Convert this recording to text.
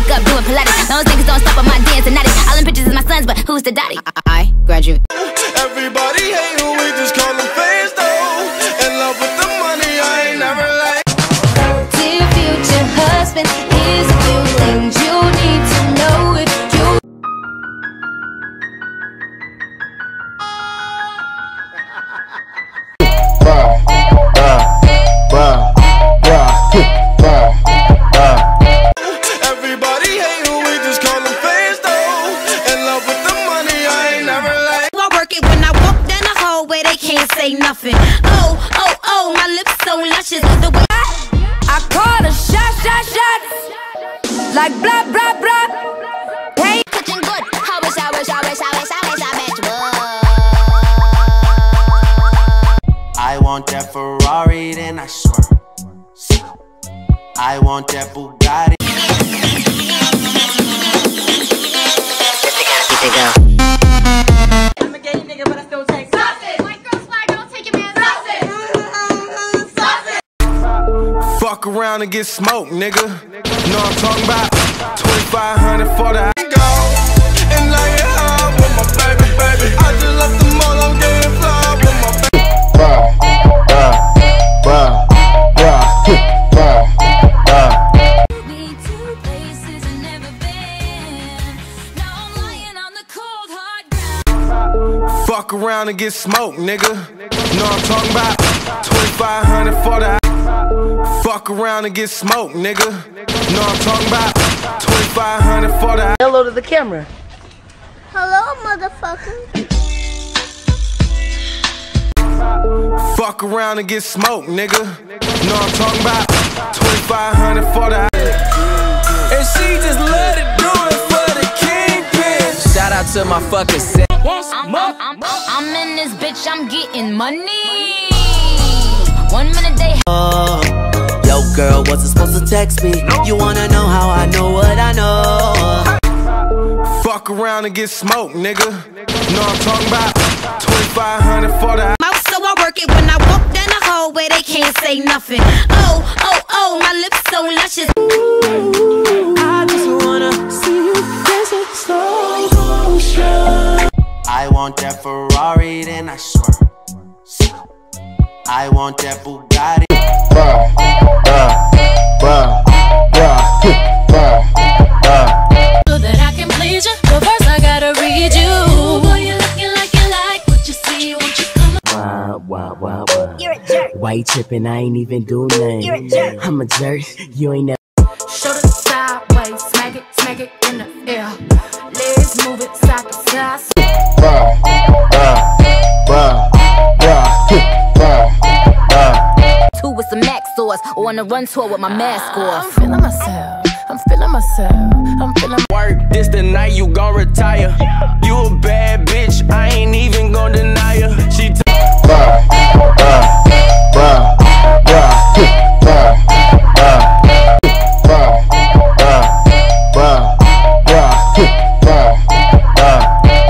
makeup, doing Pilates. Those niggas don't stop on my dance and not it. All them pictures is my sons, but who's the daddy? I, I graduate. Like blah, blah, blah. Hey, cooking good. I wish, I wish, I wish, I wish, I wish I bet you would. I want that Ferrari, then I swear. I want that Bugatti. I'm a gay nigga, but I still take sausage. White girl slide, don't take your man sausage. Sausage. Fuck around and get smoked, nigga. Know I'm talking about 2500 for the go and lay it out with my baby, baby. I just left the mall, I'm getting fly with my baby. Me to places I've never been. Now I'm lying on the cold hard ground. Fuck around and get smoked, nigga. Know I'm talking about 2500 for the Fuck around and get smoked, nigga. Know I'm talking about 2500 for the Hello to the camera. Hello, motherfucker. Fuck around and get smoked, nigga. Know I'm talking about 2500 for the And she just let it do it for the kingpin. Shout out to my fucking set. I'm, I'm, I'm, I'm in this bitch, I'm getting money. One minute they Yo, girl, what's it supposed to text me? You wanna know how I know what I know? Fuck around and get smoked, nigga. Know I'm talking about 2500 for the mouth, so I work it when I walk down the hallway, they can't say nothing. Oh, oh, oh, my lips so luscious. Ooh, I just wanna see you dancing slow motion. I want that Ferrari, then I swear. I want that Bugatti. So Wow. You're a jerk. Why you tripping? I ain't even do nothing. You're a jerk. I'm a jerk. You ain't never. Shoulder sideways, smack it, smack it in the air. Legs move it side to side. Two with some max stores, or on a run tour with my mask ah, off. I'm feeling myself. I'm feeling myself. I'm feeling. Work this the night you gon' retire. You a bad bitch, I ain't even gon'